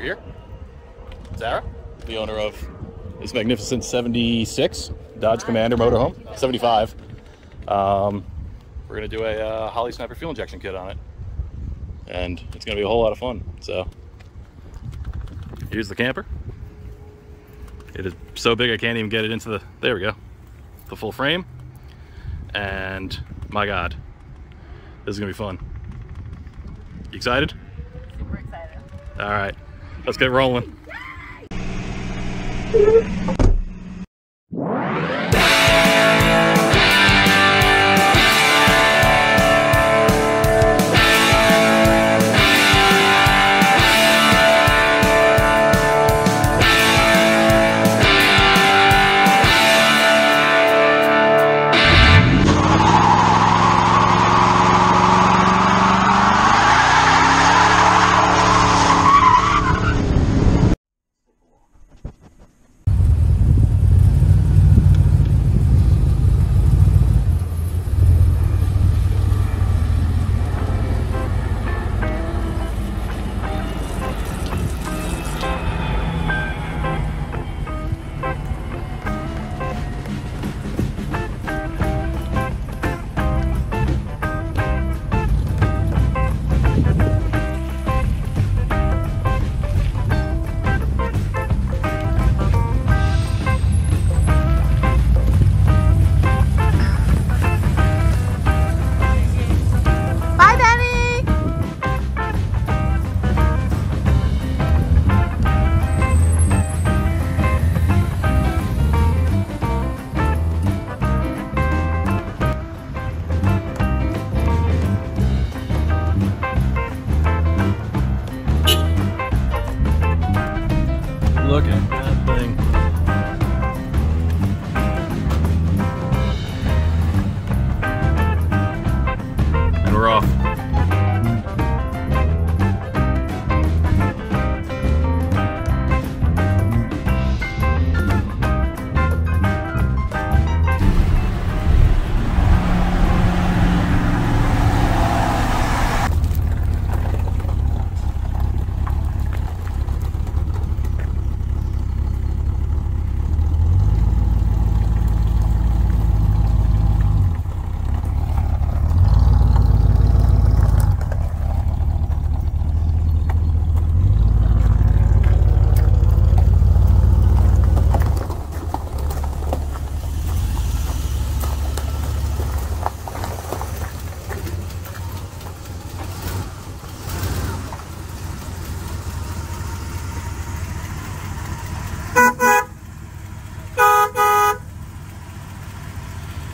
We're here. Sarah, the owner of this magnificent 76 Dodge Commander motorhome, 75. Um, we're gonna do a uh, Holley Sniper fuel injection kit on it. And it's gonna be a whole lot of fun. So here's the camper. It is so big I can't even get it into the, there we go, the full frame. And my God, this is gonna be fun. You excited? Super excited. All right, let's get rolling.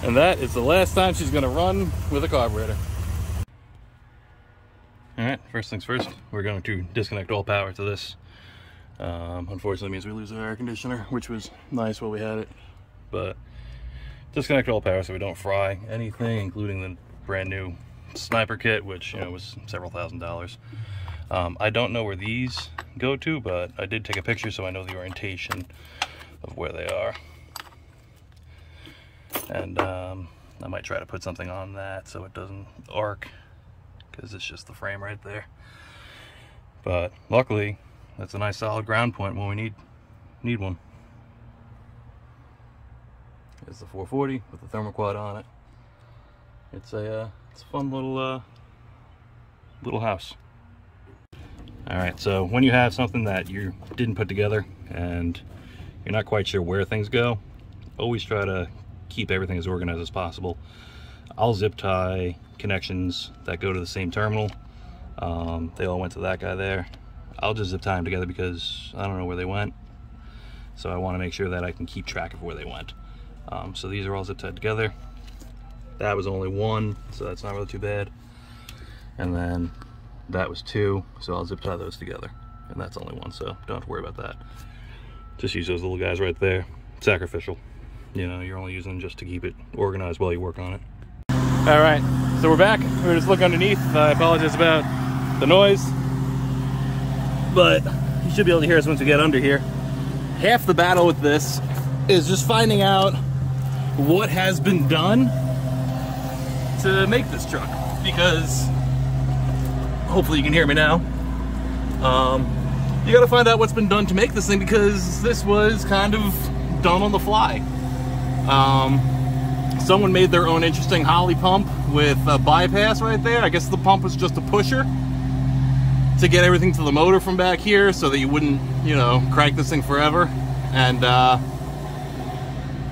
And that is the last time she's gonna run with a carburetor. All right, first things first, we're going to disconnect all power to this. Um, unfortunately, means we lose our air conditioner, which was nice while we had it. But disconnect all power so we don't fry anything, including the brand new sniper kit, which you know was several thousand dollars. Um, I don't know where these go to, but I did take a picture so I know the orientation of where they are. And um, I might try to put something on that so it doesn't arc because it's just the frame right there. But luckily, that's a nice solid ground point when we need need one. It's the 440 with the thermoquad on it. It's a uh, it's a fun little uh, little house. All right, so when you have something that you didn't put together and you're not quite sure where things go, always try to keep everything as organized as possible. I'll zip tie connections that go to the same terminal. Um, they all went to that guy there. I'll just zip tie them together because I don't know where they went. So I want to make sure that I can keep track of where they went. Um, so these are all zip tied together. That was only one, so that's not really too bad. And then that was two, so I'll zip tie those together. And that's only one, so don't have to worry about that. Just use those little guys right there. Sacrificial. You know, you're only using them just to keep it organized while you work on it. All right, so we're back. We're just looking underneath. I apologize about the noise, but you should be able to hear us once we get under here. Half the battle with this is just finding out what has been done to make this truck because hopefully you can hear me now. Um, you got to find out what's been done to make this thing because this was kind of done on the fly. Um, someone made their own interesting Holley pump with a bypass right there. I guess the pump was just a pusher to get everything to the motor from back here so that you wouldn't, you know, crank this thing forever. And, uh,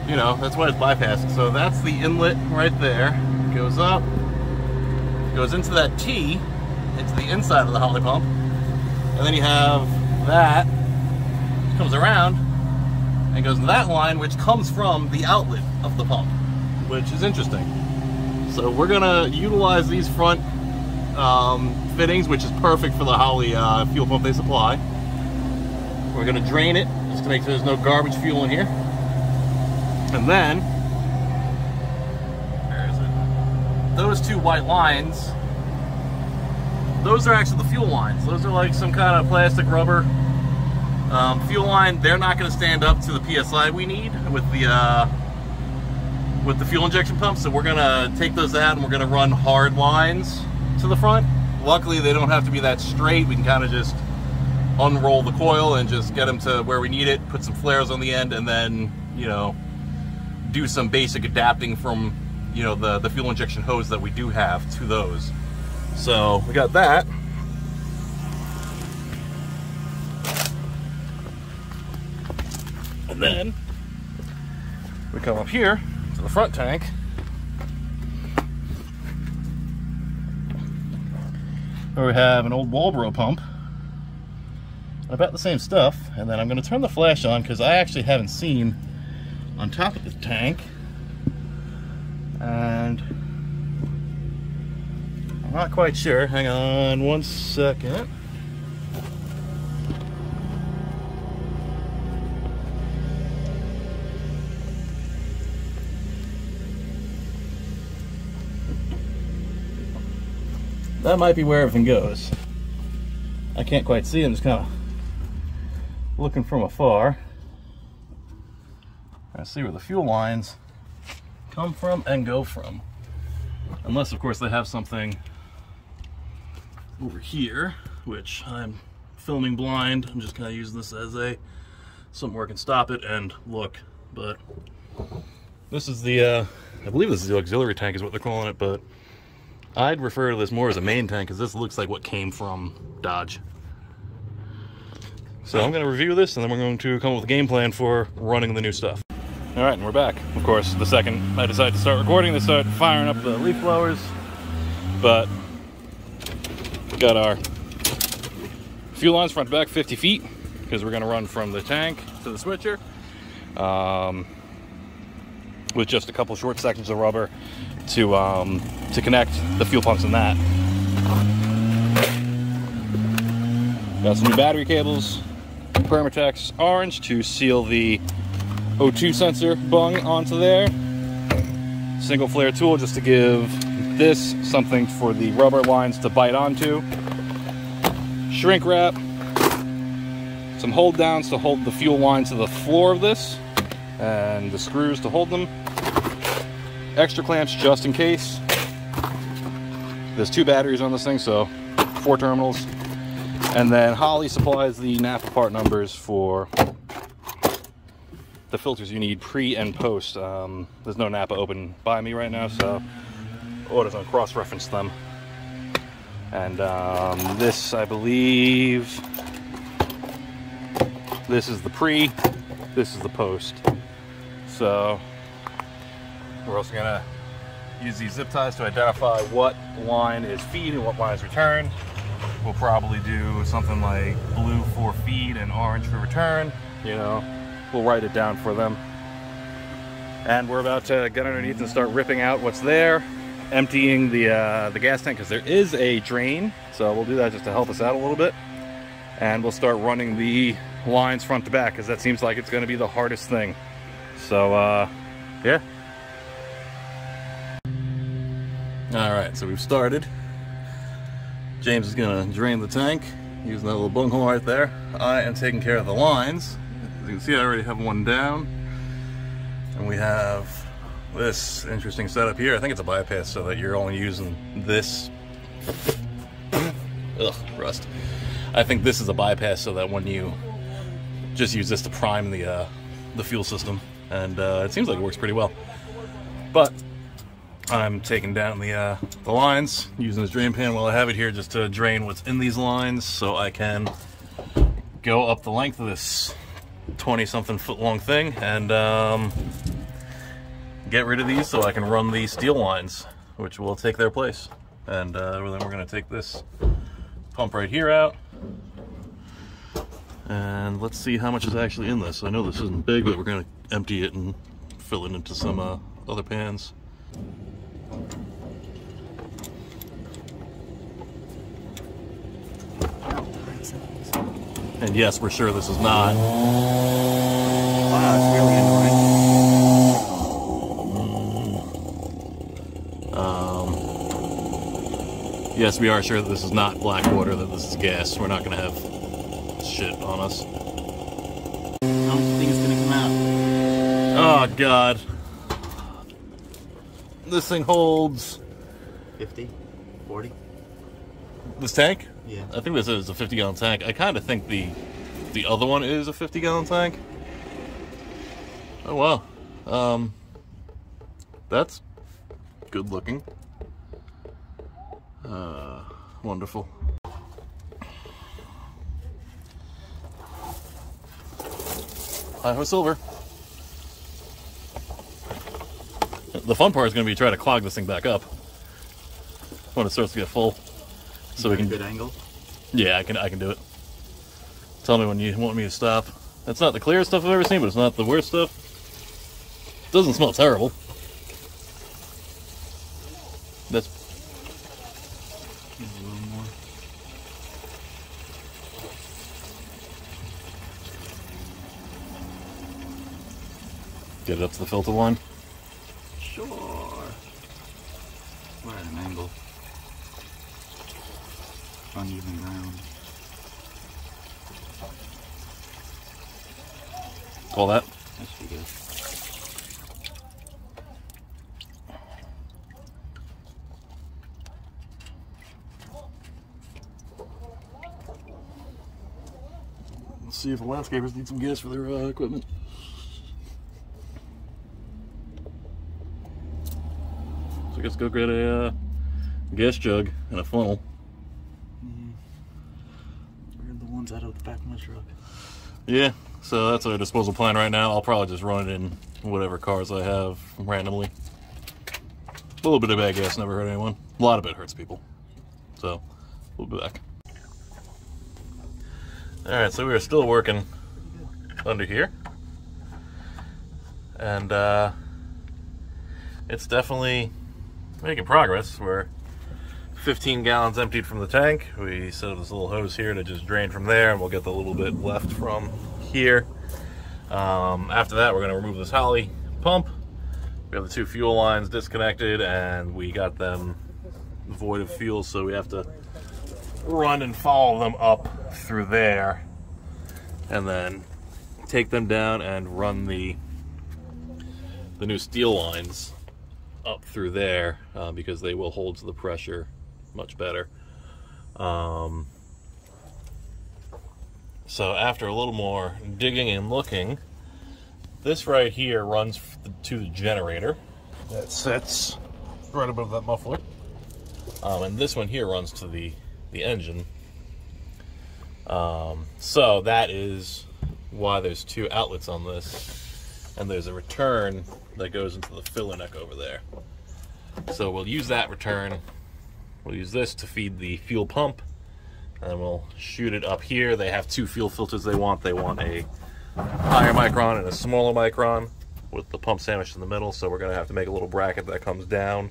you know, that's why it's bypassed. So that's the inlet right there. Goes up, goes into that T, into the inside of the Holley pump. And then you have that, comes around, and goes to that line, which comes from the outlet of the pump, which is interesting. So we're gonna utilize these front um, fittings, which is perfect for the Holley uh, fuel pump they supply. We're gonna drain it, just to make sure there's no garbage fuel in here. And then, where is it? Those two white lines, those are actually the fuel lines. Those are like some kind of plastic rubber um, fuel line. They're not gonna stand up to the PSI we need with the uh, with the fuel injection pump. So we're gonna take those out and we're gonna run hard lines to the front. Luckily, they don't have to be that straight. We can kind of just unroll the coil and just get them to where we need it, put some flares on the end, and then, you know, do some basic adapting from, you know, the, the fuel injection hose that we do have to those. So we got that. Then we come up here to the front tank. Where we have an old Walbro pump. About the same stuff. And then I'm going to turn the flash on because I actually haven't seen on top of the tank. And I'm not quite sure. Hang on one second. That might be where everything goes. I can't quite see. I'm just kind of looking from afar. I see where the fuel lines come from and go from. Unless, of course, they have something over here, which I'm filming blind. I'm just kind of using this as a somewhere where I can stop it and look. But this is the, uh, I believe this is the auxiliary tank is what they're calling it, but I'd refer to this more as a main tank because this looks like what came from Dodge. So I'm going to review this and then we're going to come up with a game plan for running the new stuff. All right, and we're back. Of course, the second I decide to start recording, they start firing up the leaf blowers. But we got our fuel lines front back 50 feet because we're going to run from the tank to the switcher um, with just a couple short sections of rubber to um, to connect the fuel pumps in that. Got some new battery cables, Permatex orange to seal the O2 sensor bung onto there. Single flare tool just to give this something for the rubber lines to bite onto. Shrink wrap, some hold downs to hold the fuel line to the floor of this, and the screws to hold them. Extra clamps just in case. There's two batteries on this thing, so four terminals. And then Holley supplies the Napa part numbers for the filters you need pre and post. Um, there's no Napa open by me right now, so orders on cross-reference them. And um, this, I believe, this is the pre, this is the post. So we're also gonna use these zip ties to identify what line is feed and what line is return. We'll probably do something like blue for feed and orange for return. You know, we'll write it down for them. And we're about to get underneath and start ripping out what's there, emptying the uh, the gas tank because there is a drain. So we'll do that just to help us out a little bit. And we'll start running the lines front to back because that seems like it's going to be the hardest thing. So uh, yeah, All right, so we've started. James is gonna drain the tank using that little bunghole right there. I am taking care of the lines. As you can see, I already have one down. And we have this interesting setup here. I think it's a bypass so that you're only using this. Ugh, rust. I think this is a bypass so that when you just use this to prime the uh, the fuel system, and uh, it seems like it works pretty well. But I'm taking down the uh, the lines using this drain pan while I have it here just to drain what's in these lines so I can go up the length of this 20 something foot long thing and um, get rid of these so I can run the steel lines which will take their place. And uh, then we're going to take this pump right here out. And let's see how much is actually in this. I know this isn't big but we're going to empty it and fill it into some uh, other pans and yes we're sure this is not Wow, it's really annoying. Um, yes, we are sure that this is not black water, that this is gas. We're not going to have shit on us. How much do you think it's gonna come out? Oh, God. This thing holds 50? 40? this tank? Yeah. I think this is a 50 gallon tank. I kind of think the the other one is a 50 gallon tank. Oh, wow. Um, that's good looking. Uh, wonderful. Idaho Silver. The fun part is going to be trying to clog this thing back up when it starts to get full. So we can good angle. yeah, I can I can do it. Tell me when you want me to stop. That's not the clearest stuff I've ever seen, but it's not the worst stuff. It Doesn't smell terrible. That's a little more. get it up to the filter line. Sure. We're at an angle. Uneven ground. Call that. That should be good. Let's see if the landscapers need some gas for their uh, equipment. So I guess go get a uh, gas jug and a funnel. We're the ones out of the back of my truck. Yeah, so that's our disposal plan right now. I'll probably just run it in whatever cars I have randomly. A little bit of bad gas never hurt anyone. A lot of it hurts people. So, we'll be back. Alright, so we are still working under here. And uh, it's definitely making progress. We're 15 gallons emptied from the tank. We set up this little hose here to just drain from there, and we'll get the little bit left from here. Um, after that, we're going to remove this Holley pump. We have the two fuel lines disconnected, and we got them void of fuel, so we have to run and follow them up through there, and then take them down and run the the new steel lines up through there uh, because they will hold to the pressure much better. Um, so after a little more digging and looking, this right here runs to the generator that sits right above that muffler, um, and this one here runs to the the engine. Um, so that is why there's two outlets on this, and there's a return that goes into the filler neck over there. So we'll use that return. We'll use this to feed the fuel pump, and then we'll shoot it up here. They have two fuel filters they want. They want a higher micron and a smaller micron with the pump sandwiched in the middle. So we're gonna have to make a little bracket that comes down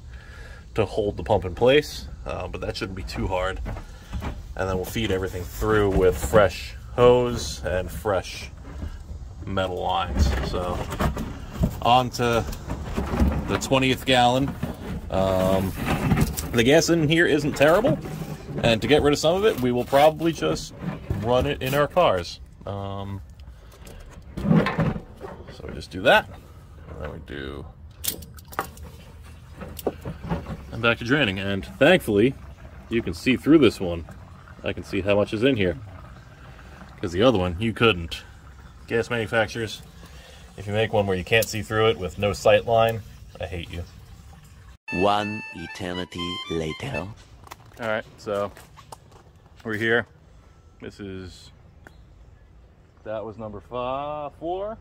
to hold the pump in place, uh, but that shouldn't be too hard. And then we'll feed everything through with fresh hose and fresh metal lines. So on to the 20th gallon. Um, the gas in here isn't terrible, and to get rid of some of it, we will probably just run it in our cars. Um, so we just do that, and then we do, and back to draining. And thankfully, you can see through this one. I can see how much is in here. Because the other one, you couldn't. Gas manufacturers, if you make one where you can't see through it with no sight line, I hate you. One eternity later. All right, so we're here. This is that was number five, four.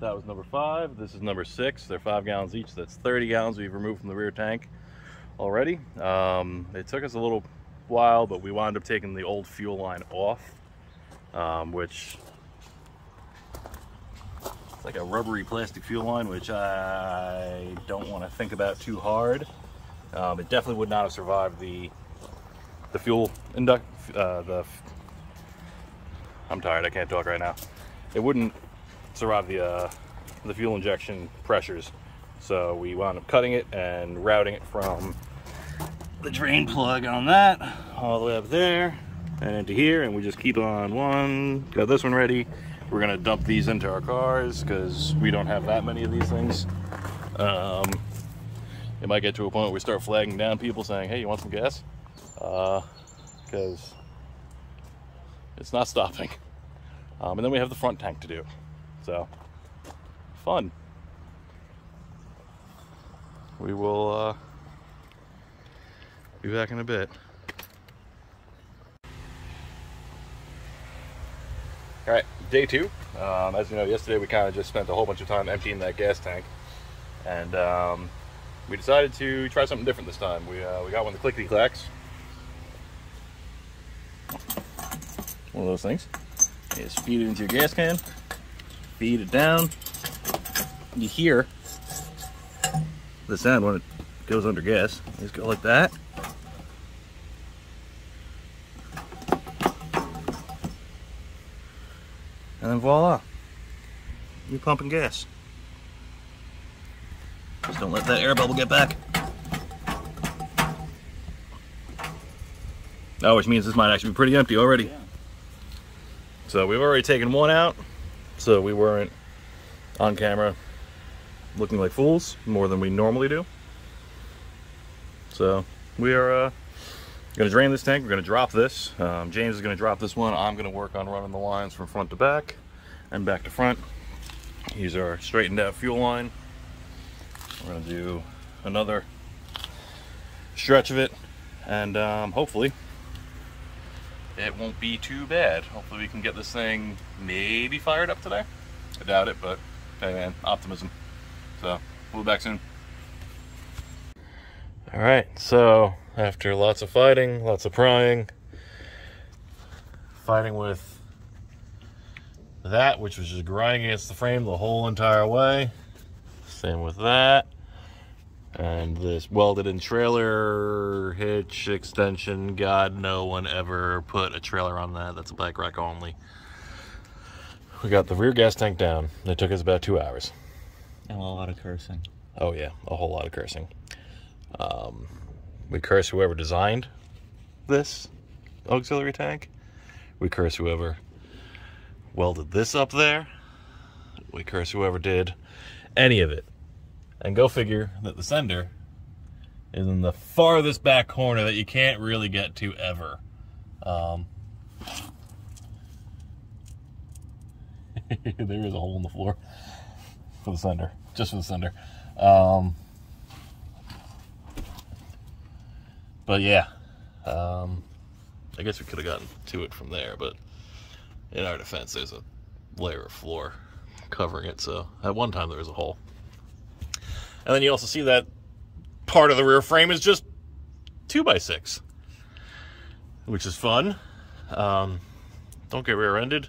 That was number five. This is number six. They're five gallons each. That's 30 gallons we've removed from the rear tank already. Um, it took us a little while, but we wound up taking the old fuel line off, um, which it's like a rubbery plastic fuel line, which I don't want to think about too hard. Um, it definitely would not have survived the the fuel induct uh, the I'm tired I can't talk right now. It wouldn't survive the uh, the fuel injection pressures. So we wound up cutting it and routing it from the drain plug on that all the way up there and into here and we just keep on one got this one ready. We're gonna dump these into our cars because we don't have that many of these things. Um, it might get to a point where we start flagging down people saying hey you want some gas because uh, it's not stopping. Um, and then we have the front tank to do. So, fun. We will uh, be back in a bit. All right, day two. Um, as you know, yesterday we kind of just spent a whole bunch of time emptying that gas tank. And um, we decided to try something different this time. We, uh, we got one of the clickety One of those things. Is feed it into your gas can, feed it down. You hear the sound when it goes under gas. You just go like that. And then voila, you're pumping gas. Just don't let that air bubble get back. Oh, which means this might actually be pretty empty already. So we've already taken one out, so we weren't on camera looking like fools more than we normally do. So we are uh, going to drain this tank. We're going to drop this. Um, James is going to drop this one. I'm going to work on running the lines from front to back and back to front. Use our straightened out fuel line. We're to do another stretch of it and um, hopefully it won't be too bad. Hopefully we can get this thing maybe fired up today. I doubt it, but hey man, optimism. So we'll be back soon. All right, so after lots of fighting, lots of prying, fighting with that, which was just grinding against the frame the whole entire way. Same with that. And this welded in trailer hitch extension. God, no one ever put a trailer on that. That's a bike rack only. We got the rear gas tank down. It took us about two hours. And a lot of cursing. Oh yeah, a whole lot of cursing. Um, we curse whoever designed this auxiliary tank. We curse whoever welded this up there. We curse whoever did any of it. And go figure that the sender is in the farthest back corner that you can't really get to ever. Um, there is a hole in the floor for the sender, just for the sender. Um, but yeah, um, I guess we could have gotten to it from there, but in our defense, there's a layer of floor covering it, so at one time there was a hole. And then you also see that part of the rear frame is just 2 by 6 which is fun. Um, don't get rear-ended.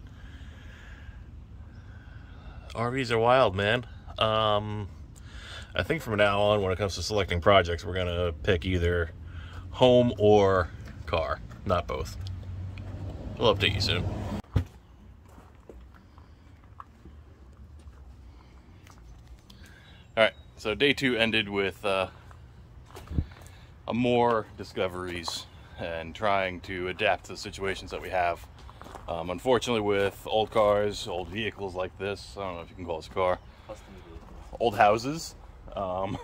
RVs are wild, man. Um, I think from now on, when it comes to selecting projects, we're going to pick either home or car, not both. We'll update you soon. All right, so day two ended with uh, a more discoveries and trying to adapt to the situations that we have. Um, unfortunately, with old cars, old vehicles like this, I don't know if you can call this a car, old houses, um,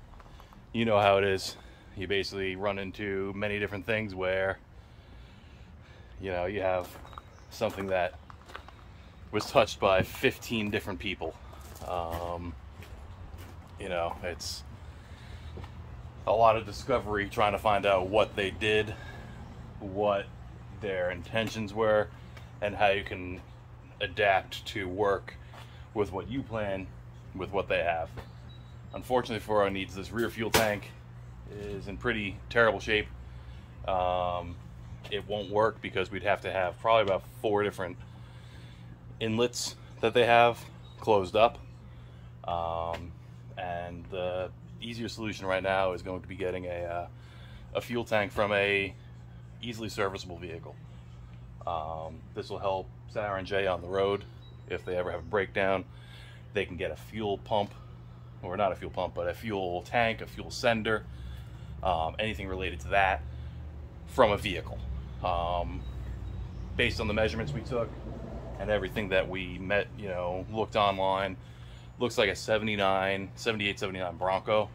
you know how it is. You basically run into many different things where, you know, you have something that was touched by 15 different people. Um, you know, it's a lot of discovery trying to find out what they did, what their intentions were, and how you can adapt to work with what you plan with what they have. Unfortunately for our needs, this rear fuel tank is in pretty terrible shape. Um, it won't work because we'd have to have probably about four different inlets that they have closed up. Um, and the easier solution right now is going to be getting a, uh, a fuel tank from a easily serviceable vehicle. Um, this will help Sarah and Jay on the road if they ever have a breakdown. They can get a fuel pump, or not a fuel pump, but a fuel tank, a fuel sender, um, anything related to that from a vehicle. Um, based on the measurements we took and everything that we met, you know, looked online, looks like a 79, 78, 79 Bronco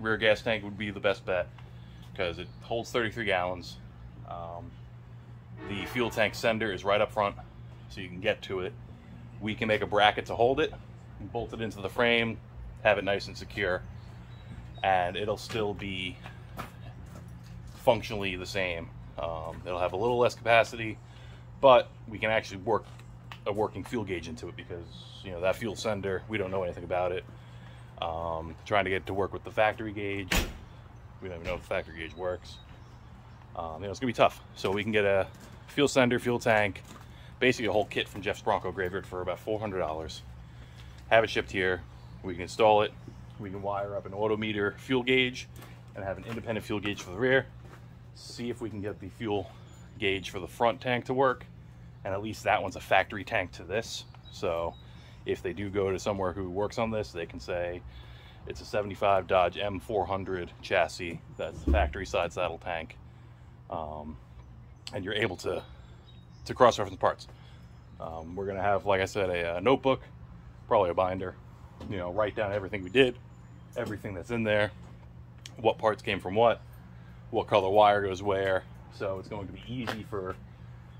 rear gas tank would be the best bet because it holds 33 gallons. Um, the fuel tank sender is right up front, so you can get to it. We can make a bracket to hold it, and bolt it into the frame, have it nice and secure, and it'll still be functionally the same. Um, it'll have a little less capacity, but we can actually work a working fuel gauge into it because you know that fuel sender we don't know anything about it. Um, trying to get to work with the factory gauge, we don't even know if the factory gauge works. Um, you know it's gonna be tough. So we can get a fuel sender, fuel tank, basically a whole kit from Jeff's Bronco Graveyard for about $400. Have it shipped here. We can install it. We can wire up an Auto Meter fuel gauge and have an independent fuel gauge for the rear. See if we can get the fuel gauge for the front tank to work. And at least that one's a factory tank to this. So if they do go to somewhere who works on this, they can say it's a 75 Dodge M400 chassis. That's the factory side saddle tank. Um, and you're able to to cross-reference parts. Um, we're gonna have, like I said, a, a, notebook, probably a binder. You know, write down everything we did, everything that's in there, what parts came from what, what color wire goes where. So it's going to be easy for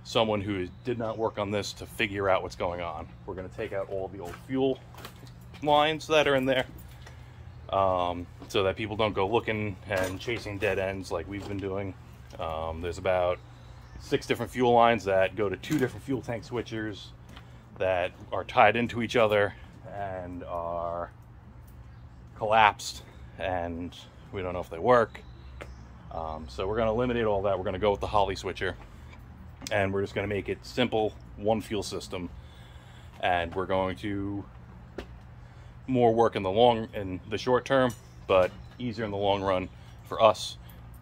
someone who did not work on this to figure out what's going on. We're gonna take out all the old fuel lines that are in there. Um, so that people don't go looking and chasing dead ends like we've been doing. Um, there's about six different fuel lines that go to two different fuel tank switchers that are tied into each other and are collapsed and we don't know if they work. Um, so we're going to eliminate all that. We're going to go with the Holley switcher and we're just going to make it simple, one fuel system. And we're going to more work in the long in the short term, but easier in the long run for us,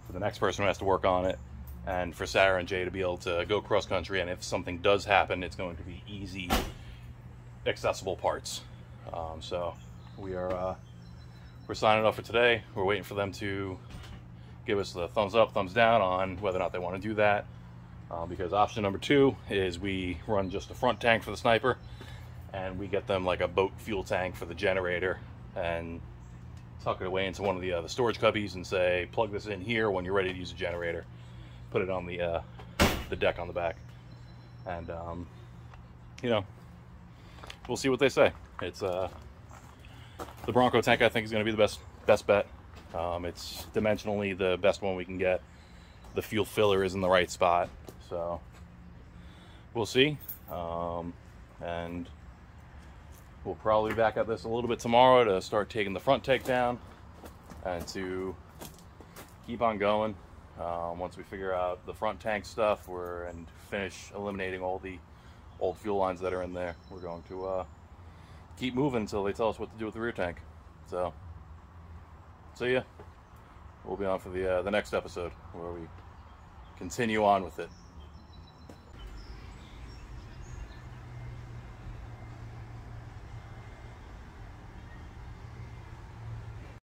for the next person who has to work on it, and for Sarah and Jay to be able to go cross country. And if something does happen, it's going to be easy, accessible parts. Um, so we are uh, we're signing off for today. We're waiting for them to give us the thumbs up, thumbs down on whether or not they want to do that. Uh, because option number two is we run just the front tank for the sniper and we get them like a boat fuel tank for the generator and tuck it away into one of the, uh, the storage cubbies and say plug this in here when you're ready to use a generator. Put it on the uh, the deck on the back. And um, you know we'll see what they say. It's uh the Bronco tank I think is going to be the best best bet. Um, it's dimensionally the best one we can get. The fuel filler is in the right spot so we'll see. Um, and we'll probably back up this a little bit tomorrow to start taking the front tank down and to keep on going. Um, once we figure out the front tank stuff we're, and finish eliminating all the old fuel lines that are in there, we're going to uh, keep moving until they tell us what to do with the rear tank. So, see ya. We'll be on for the, uh, the next episode where we continue on with it.